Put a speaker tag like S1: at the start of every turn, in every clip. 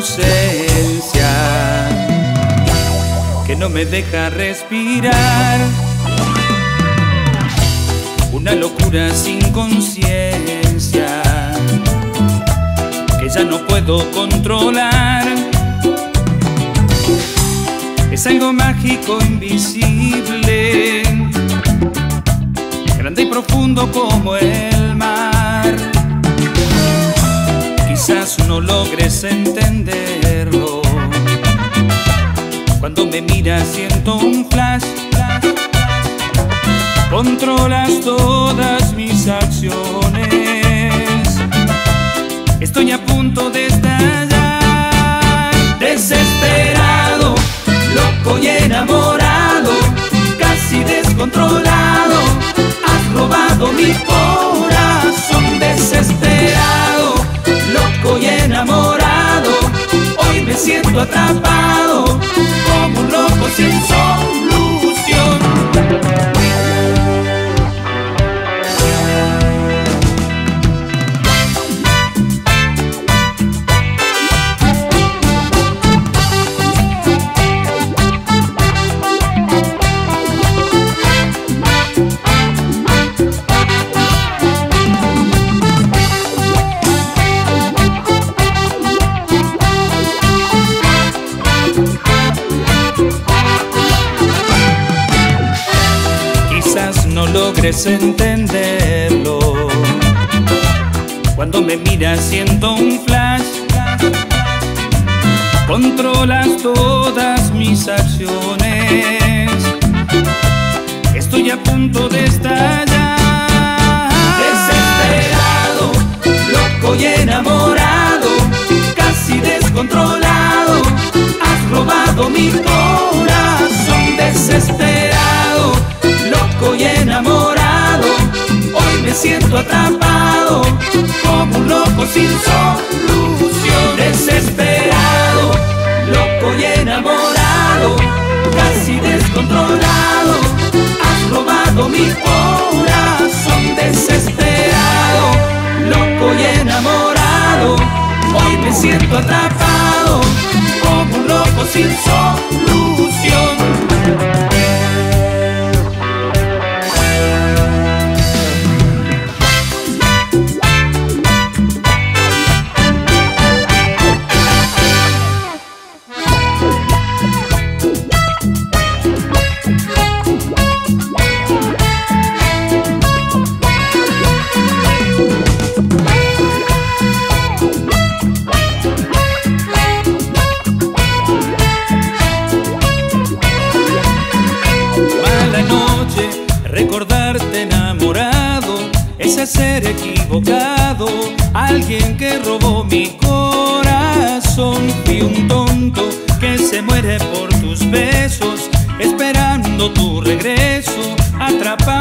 S1: ausencia que no me deja respirar. Una locura sin conciencia que ya no puedo controlar. Es algo mágico, invisible, grande y profundo como el mar. No logres entenderlo. Cuando me miras siento un flash. Controlas todas mis acciones. Estoy a punto de estallar. Desesperado, loco y enamorado, casi descontrolado. Has robado mi corazón desesperado, loco y enamorado. Hoy me siento atrapado como un loco sin solución. Logres entenderlo. Cuando me miras siento un flash. Controlas todas mis acciones. Estoy a punto de estallar. Desesperado, loco y enamorado, casi descontrolado. Has robado mi corazón desesperado, loco y enamorado. Hoy me siento atrapado como un loco sin solución. Desesperado, loco y enamorado, casi descontrolado. Has robado mi corazón desesperado, loco y enamorado. Hoy me siento atrapado como un loco sin solución. Equivocado, alguien que robó mi corazón. Fui un tonto que se muere por tus besos, esperando tu regreso, atrapado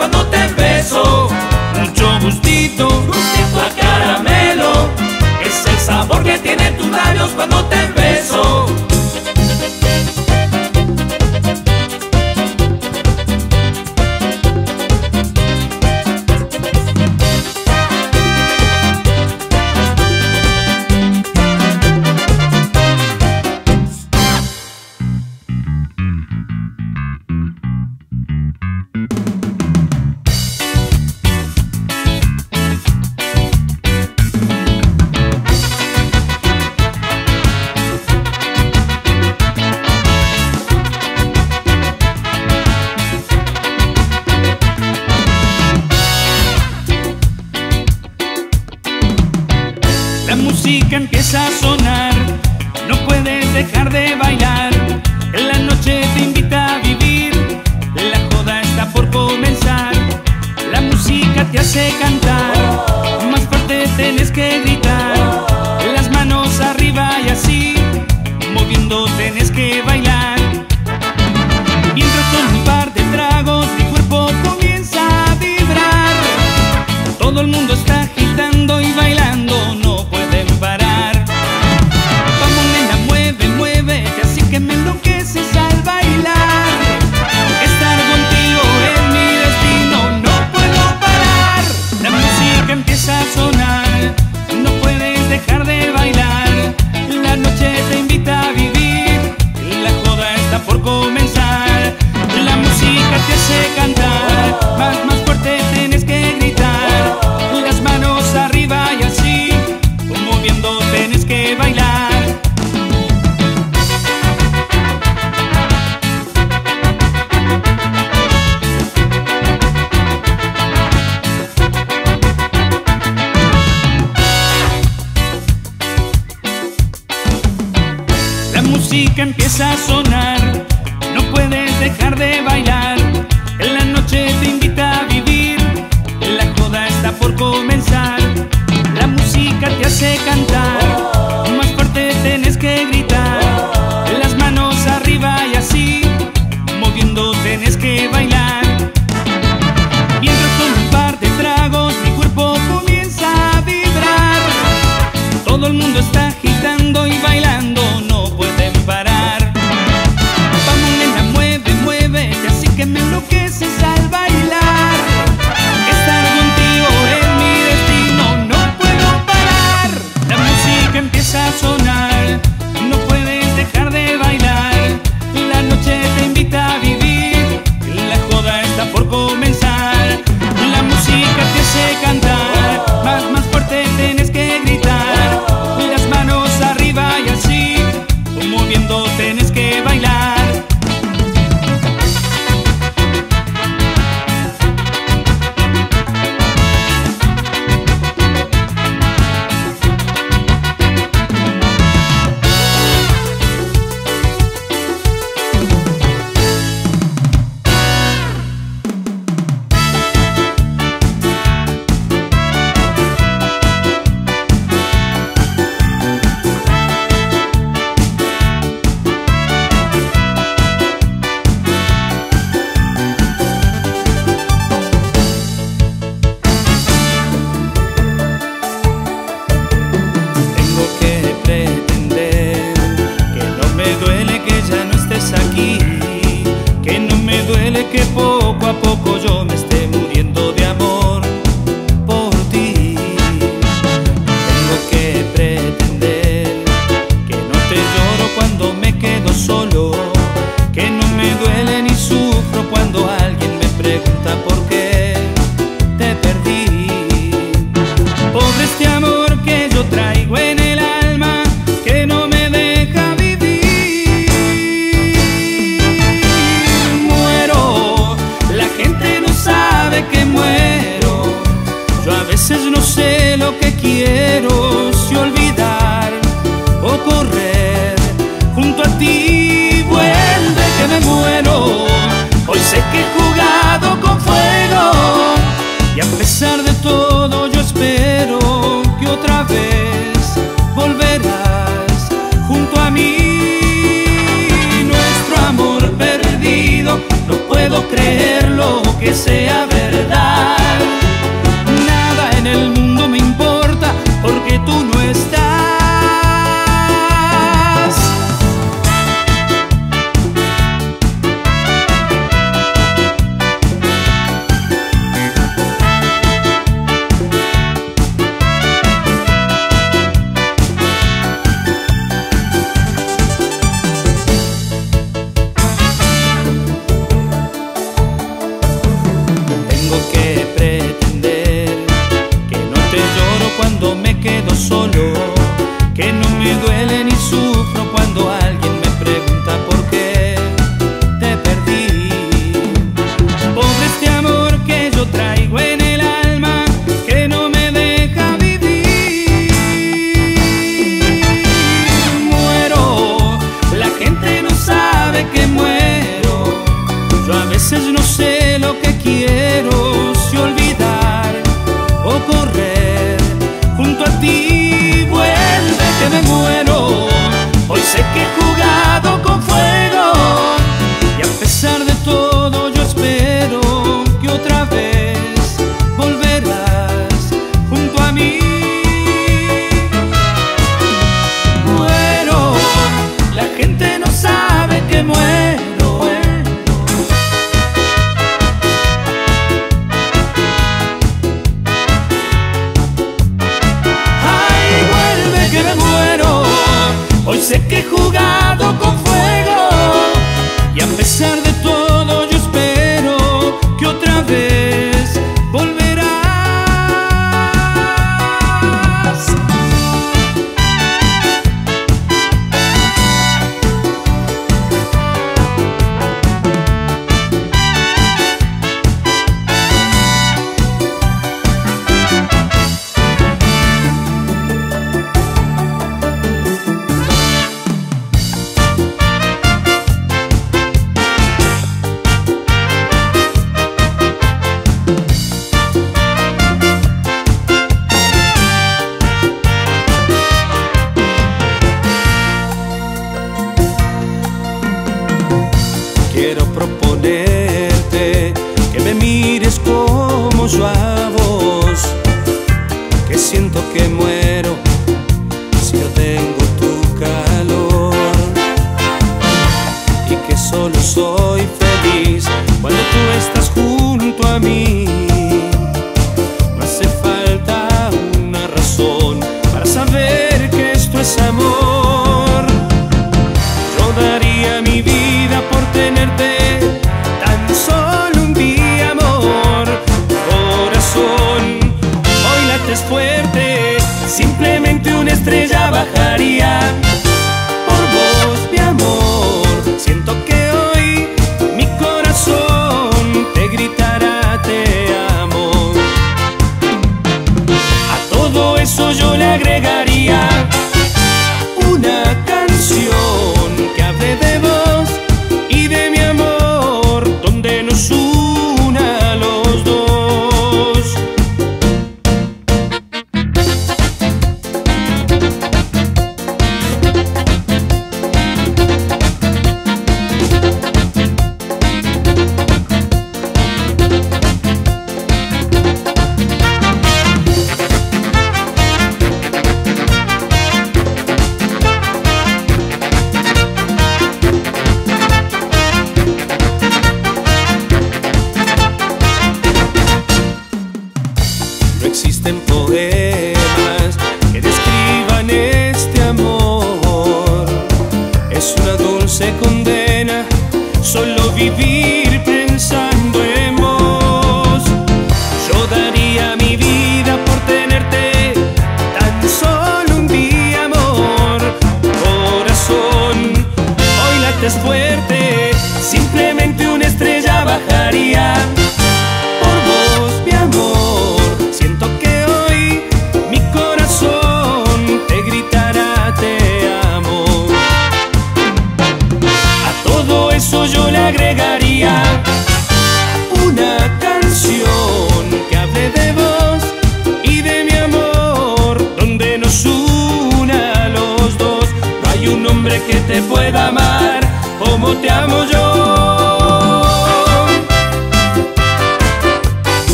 S1: cuando te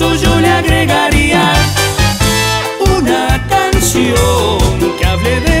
S1: eso yo le agregaría una canción que hable de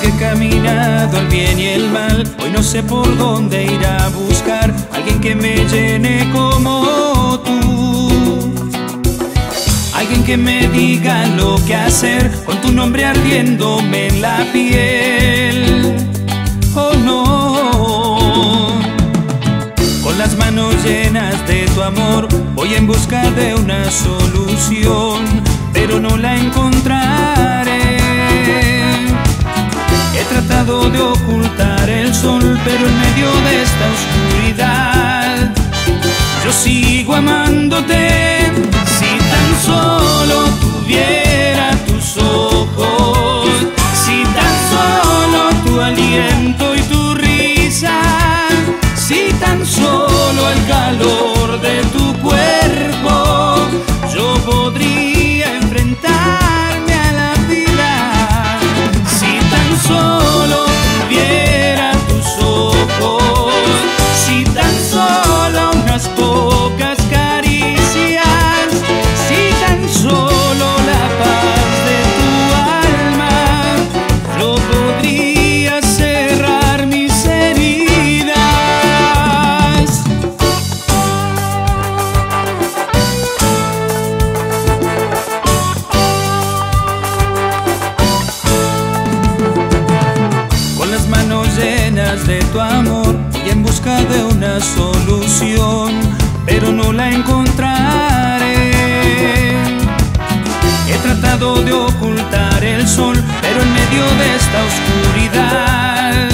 S1: que he caminado el bien y el mal, hoy no sé por dónde ir a buscar alguien que me llene como tú. Alguien que me diga lo que hacer con tu nombre ardiéndome en la piel. Oh no. Con las manos llenas de tu amor, voy en busca de una solución, pero no la encontraré. He tratado de ocultar el sol, pero en medio de esta oscuridad yo sigo amándote. Si tan solo tuviera tus ojos, si tan solo tu aliento y tu risa, si tan solo el calor. de ocultar el sol, pero en medio de esta oscuridad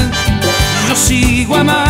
S1: yo sigo amando.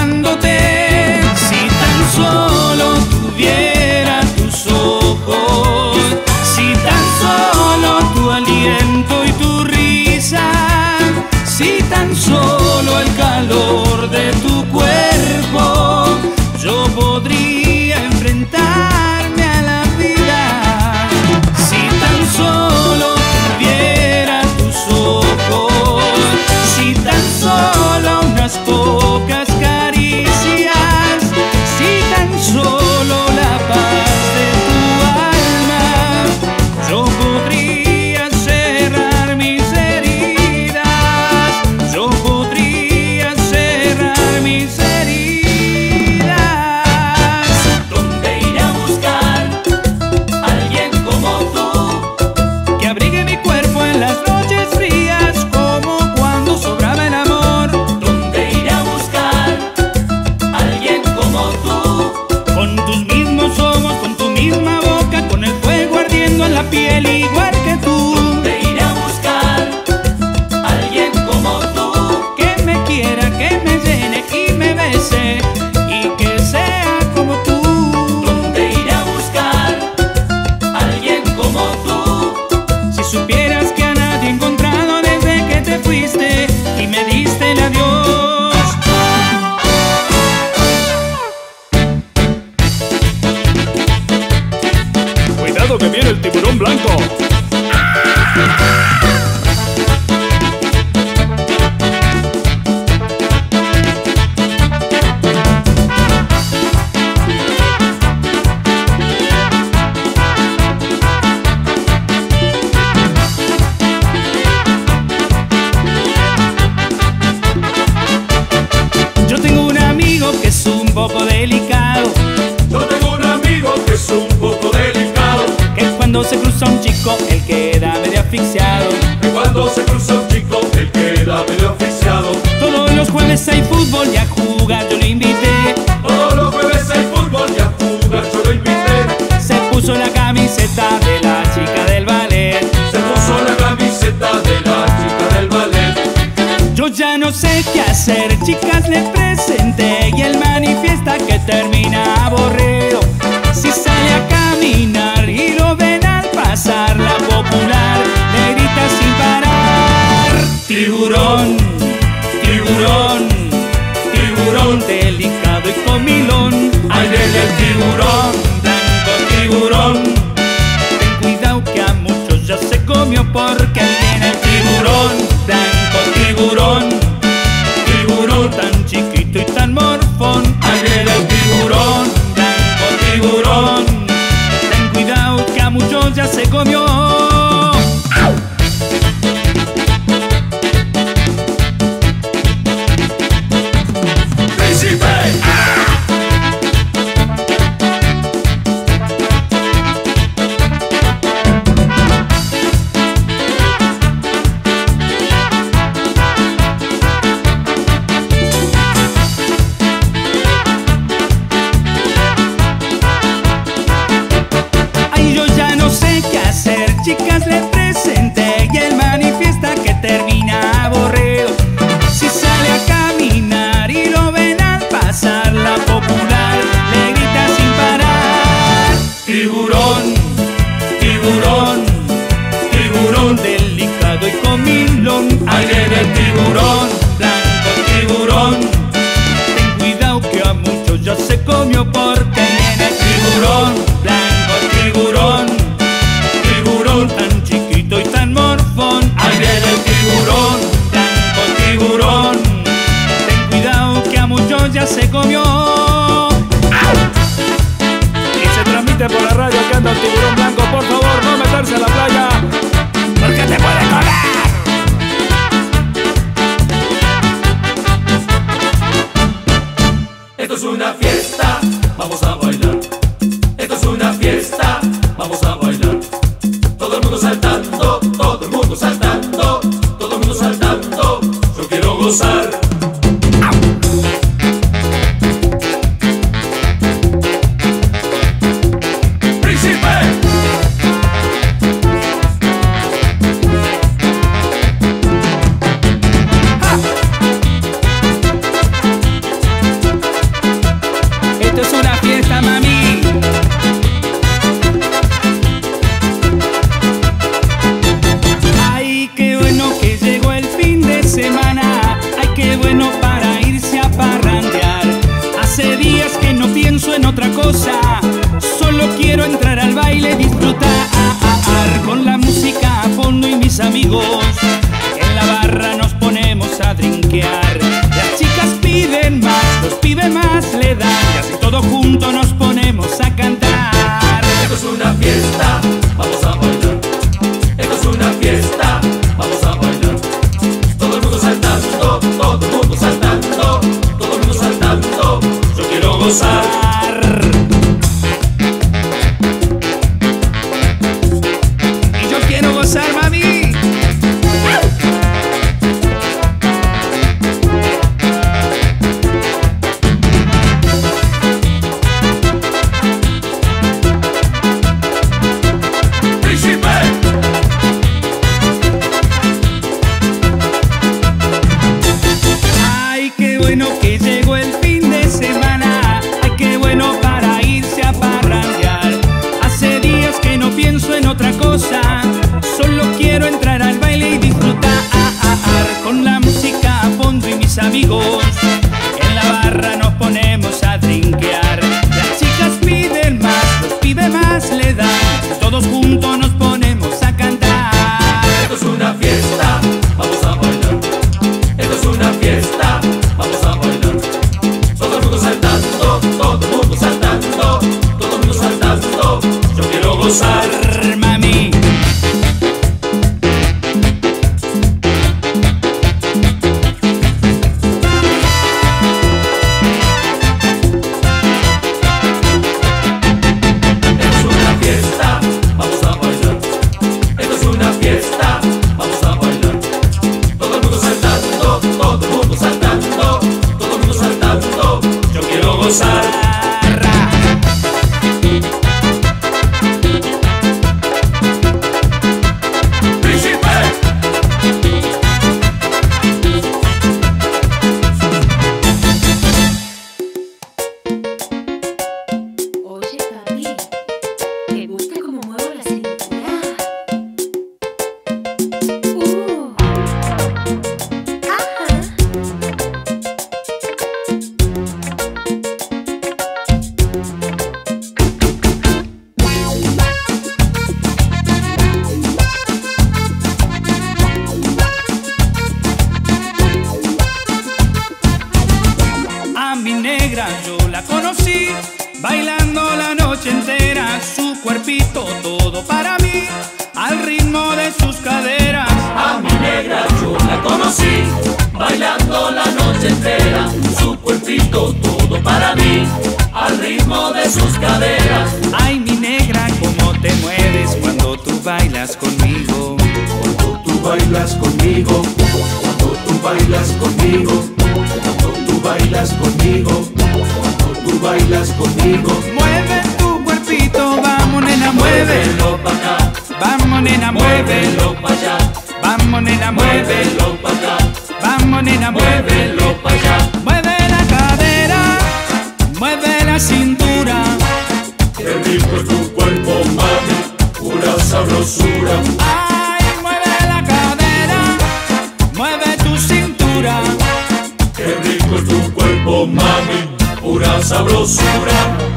S1: lo que viene el tiburón blanco.
S2: es una fiesta,
S1: mami. Ay, qué bueno que llegó el fin de semana. Ay, qué bueno para irse a parrandear. Hace días que no pienso en otra cosa. Solo quiero entrar al baile y disfrutar con la música a fondo y mis amigos. En la barra nos ponemos a drinquear. Las chicas piden más, los pibes más le dan todos juntos nos ponemos a cantar.
S2: Esto es una fiesta, vamos a bailar. Esto es una fiesta, vamos a bailar. Todo el mundo saltando, todo el mundo saltando, todo el mundo saltando. Yo quiero gozar.
S1: conmigo,
S2: cuando tú bailas conmigo, cuando tú bailas conmigo.
S1: Mueve tu cuerpito, vamos nena,
S2: muévelo pa' acá.
S1: Vamos nena,
S2: muévelo pa' allá.
S1: Vamos nena,
S2: muévelo pa' acá.
S1: Vamos nena,
S2: muévelo pa' allá.
S1: Mueve la cadera, mueve la cintura.
S2: Qué rico es tu cuerpo, mami, pura sabrosura. Ah, pura sabrosura.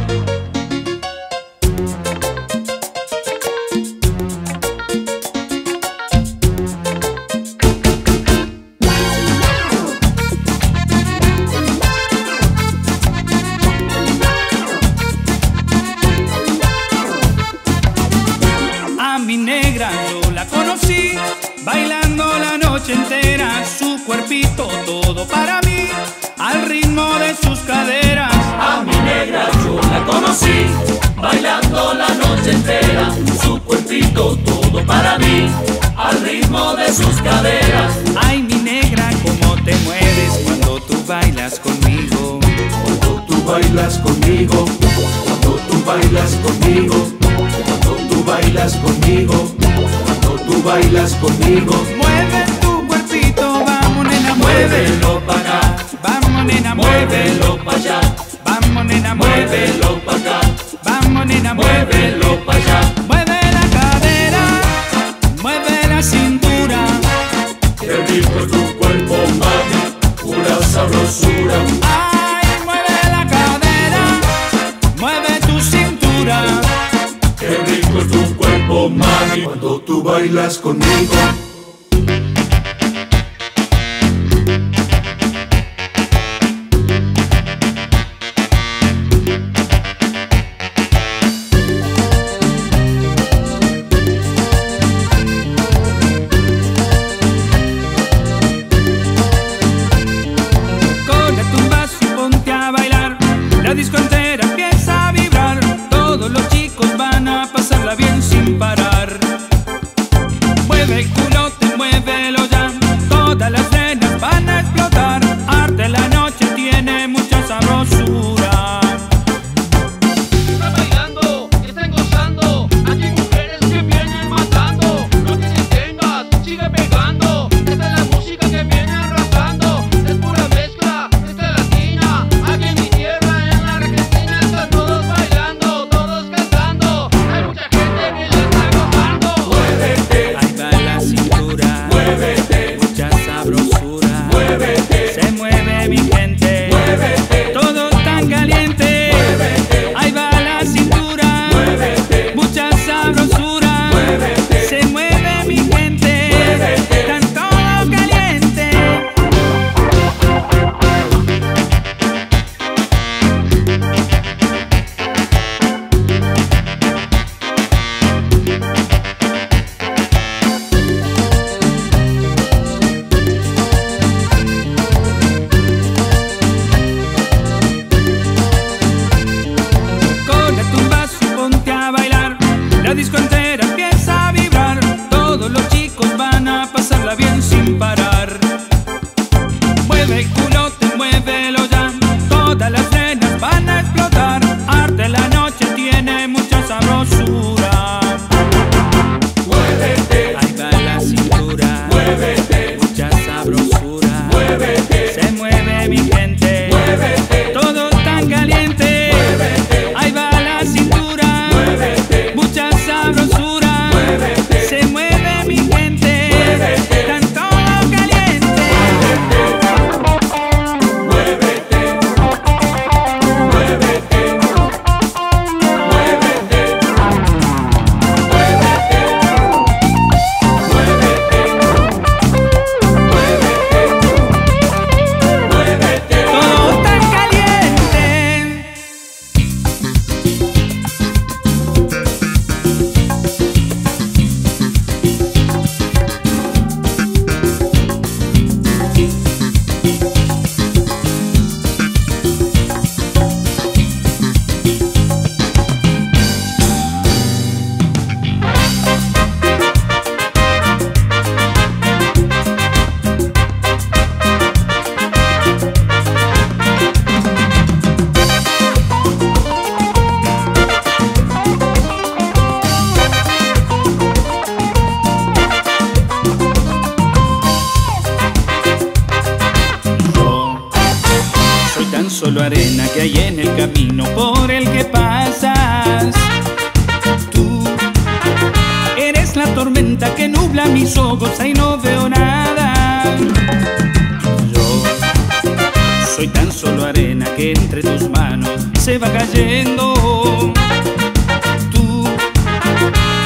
S1: bailas conmigo.
S3: Que hay en el camino por el que pasas. Tú eres la tormenta que nubla mis ojos, ahí no veo nada. Yo soy tan solo arena que entre tus manos se va cayendo. Tú,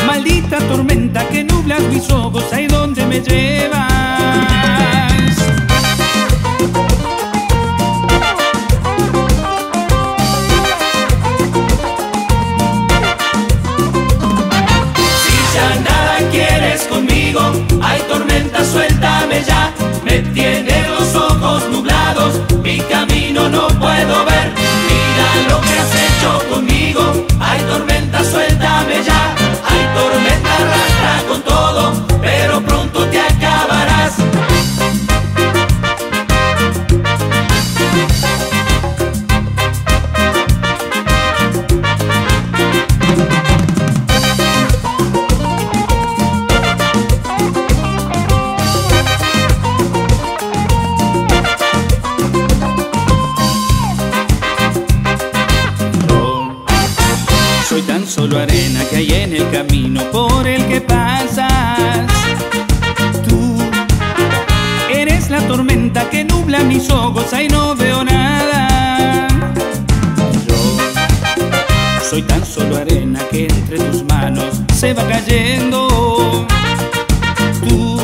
S3: maldita tormenta que nublas mis ojos, ahí donde me llevas.
S1: Hay tormenta, suéltame ya.
S3: Solo arena que entre tus manos se va cayendo. Tú,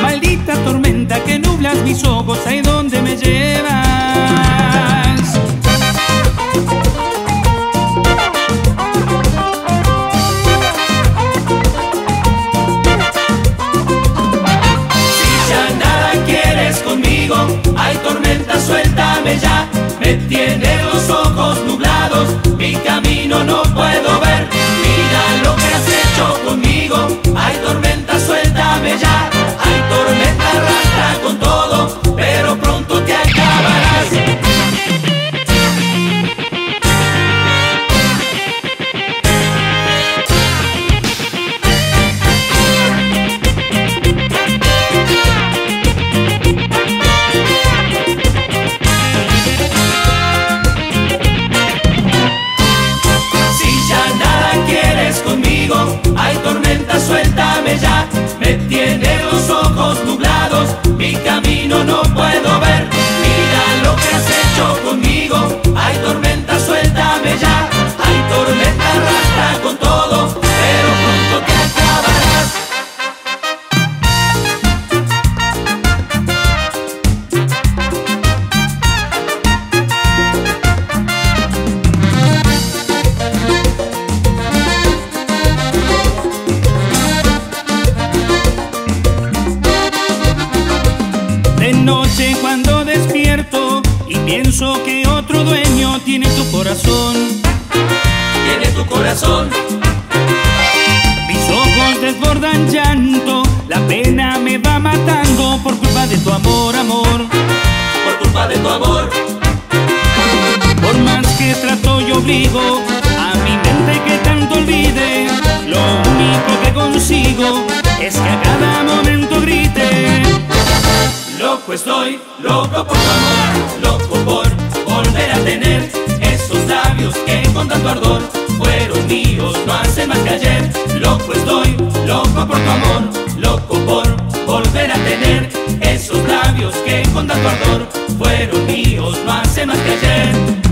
S3: maldita tormenta que nublas mis ojos, ahí donde me llevas.
S1: Conmigo, hay
S3: corazón.
S1: Tiene tu corazón,
S3: Mis ojos desbordan llanto, la pena me va matando por culpa de tu amor, amor.
S1: por culpa de tu amor.
S3: Por más que trato y obligo a mi mente que tanto olvide, lo único que consigo es que a cada momento grite.
S1: Loco estoy, loco por tu amor, loco por volver a tener con tanto ardor fueron míos, no hace más que ayer. Loco estoy, loco por tu amor, loco por volver a tener esos labios que con tanto ardor fueron míos, no hace más que ayer.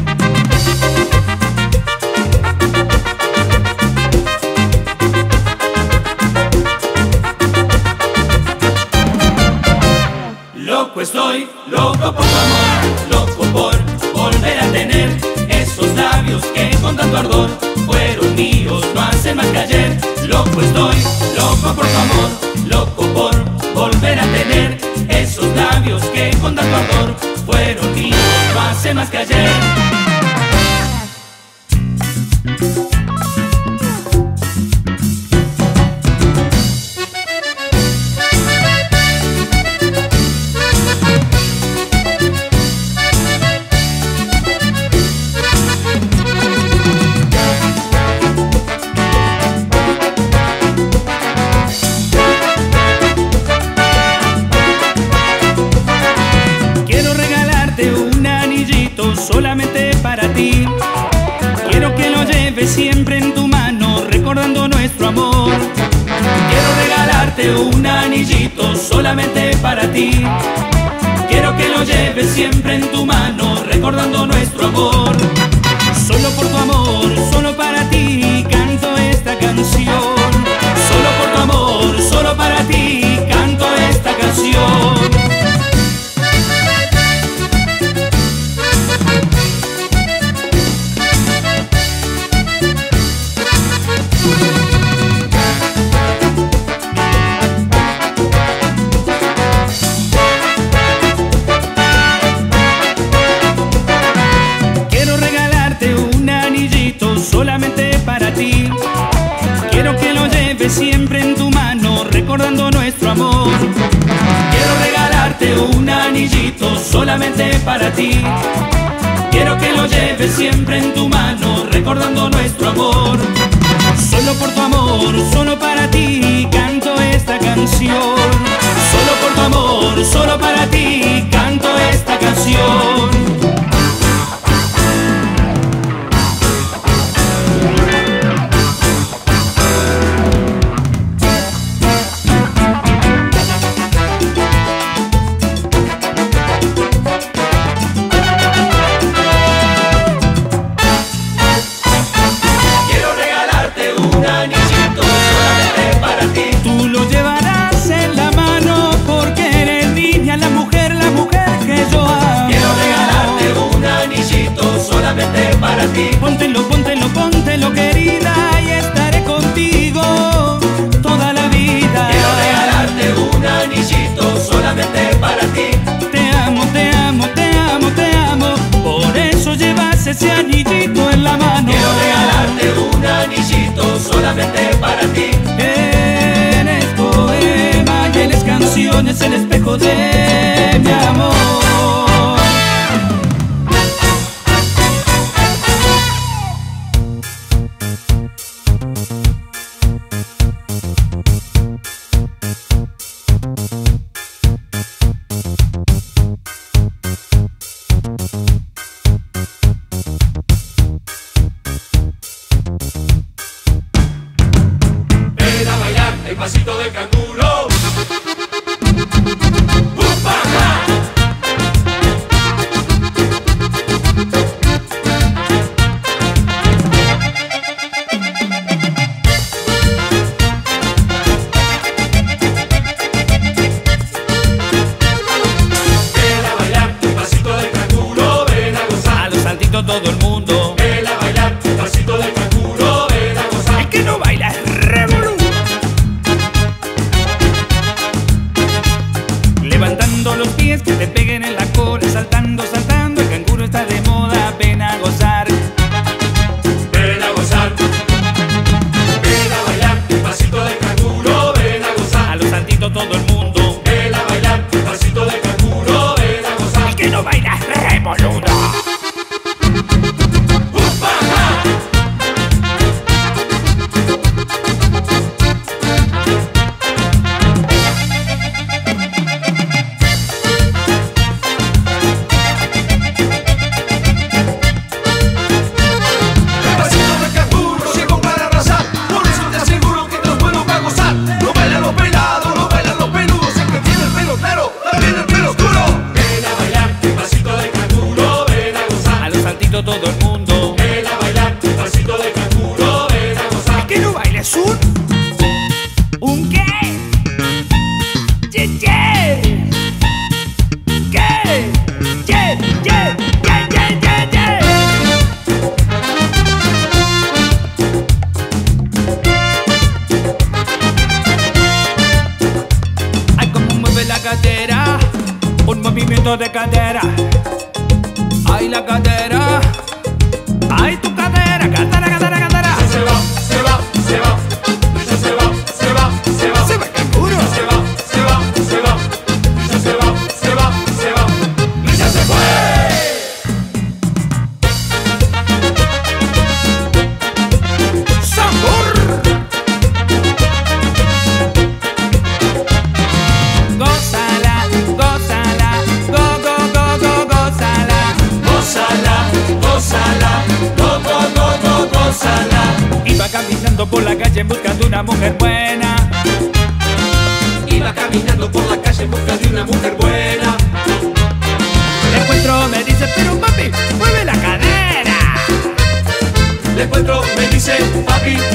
S1: Fueron míos, no hace más que ayer. Loco estoy, loco por tu amor, loco por volver a tener esos labios que con tanto ardor fueron míos, no hace más que ayer.
S3: un anillito solamente
S1: para ti. Quiero que lo lleves siempre en tu mano, recordando nuestro amor. Solo por tu amor, solo para ti, canto esta canción. Solo por tu amor, solo para ti, canto esta canción. solamente para ti. Quiero que lo lleves siempre en tu mano, recordando nuestro amor. Solo por tu amor, solo para ti, canto esta canción. Solo por tu amor, solo para ti, canto esta canción. Póntelo, póntelo, póntelo, querida, y estaré contigo toda la vida.
S2: Quiero regalarte un anillito solamente para ti.
S1: Te amo, te amo, te amo, te amo. Por eso llevas ese anillito en la mano.
S2: Quiero regalarte un anillito solamente para ti.
S1: Eres poema y eres canción, es el espejo de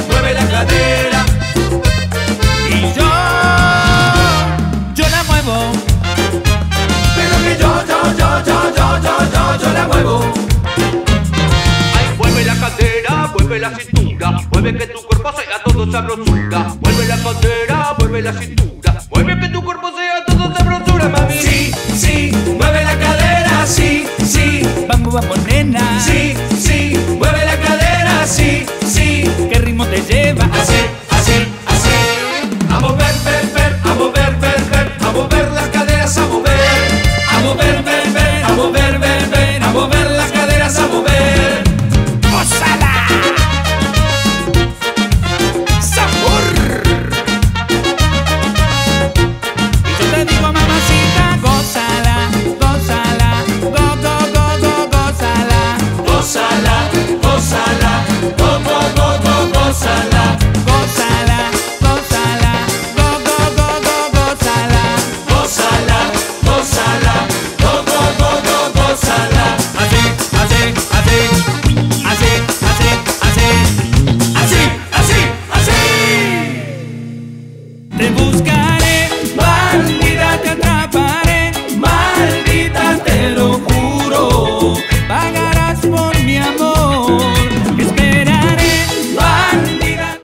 S1: mueve la cadera. Y yo, yo la muevo.
S4: Pero que yo, yo, yo, yo, yo, yo, yo, yo la muevo.
S2: Ay, mueve la cadera, mueve la cintura, mueve que tu cuerpo sea todo sabrosura. Mueve la cadera, mueve la cintura, mueve que tu cuerpo sea todo sabrosura, mami. Sí, sí, mueve la cadera, sí, sí.
S1: Vamos, vamos, nena. Sí.